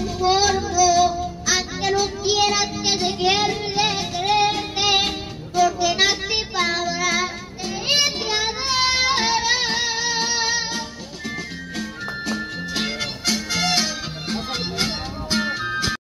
el gordo, haz que